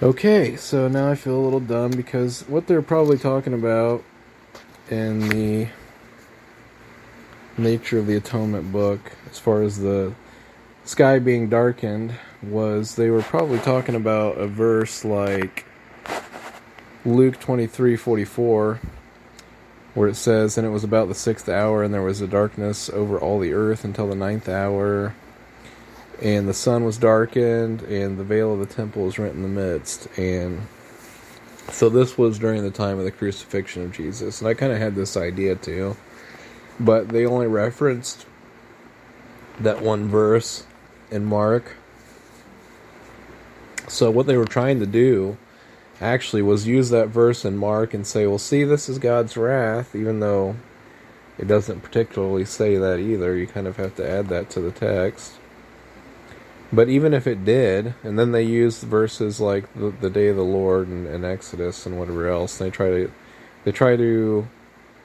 Okay, so now I feel a little dumb because what they're probably talking about in the nature of the atonement book, as far as the sky being darkened, was they were probably talking about a verse like Luke twenty three forty four, where it says, And it was about the sixth hour, and there was a darkness over all the earth until the ninth hour and the sun was darkened, and the veil of the temple was rent in the midst. And so this was during the time of the crucifixion of Jesus. And I kind of had this idea too, but they only referenced that one verse in Mark. So what they were trying to do actually was use that verse in Mark and say, well, see, this is God's wrath, even though it doesn't particularly say that either. You kind of have to add that to the text. But even if it did, and then they use verses like the, the day of the Lord and, and Exodus and whatever else, they try to they try to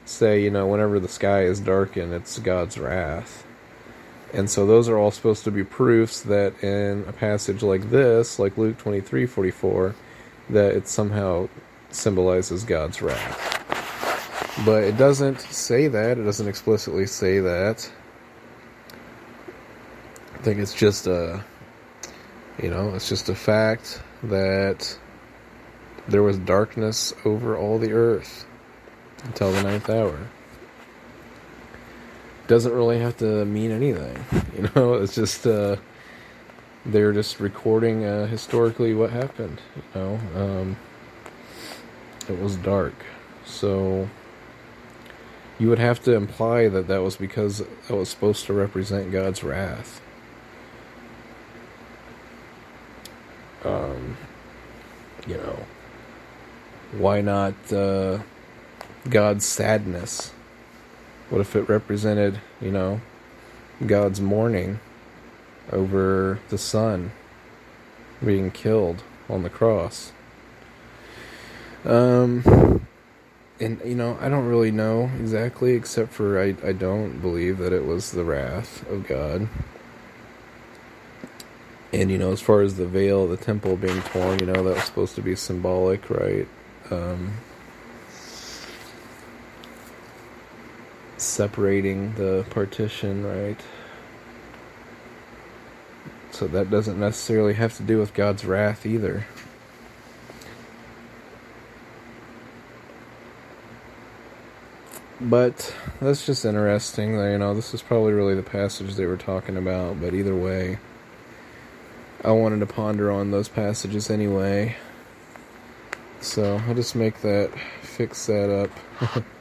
say, you know, whenever the sky is darkened, it's God's wrath. And so those are all supposed to be proofs that in a passage like this, like Luke twenty three forty four, that it somehow symbolizes God's wrath. But it doesn't say that, it doesn't explicitly say that. I think it's just a you know, it's just a fact that there was darkness over all the earth until the ninth hour. Doesn't really have to mean anything, you know. It's just uh, they're just recording uh, historically what happened. You know, um, it was dark, so you would have to imply that that was because it was supposed to represent God's wrath. Um, you know, why not uh, God's sadness? What if it represented, you know, God's mourning over the Son being killed on the cross? Um, and you know, I don't really know exactly, except for I, I don't believe that it was the wrath of God. And you know, as far as the veil, the temple being torn, you know, that was supposed to be symbolic, right? Um, separating the partition, right? So that doesn't necessarily have to do with God's wrath either. But that's just interesting. You know, this is probably really the passage they were talking about, but either way. I wanted to ponder on those passages anyway. So I'll just make that, fix that up.